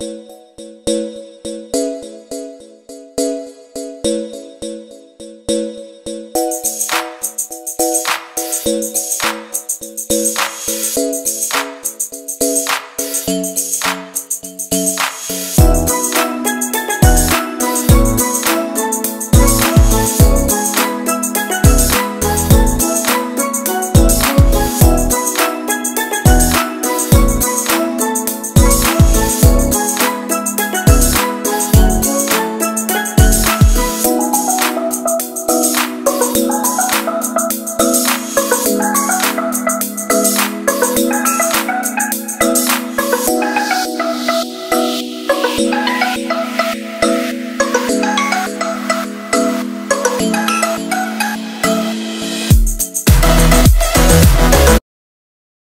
you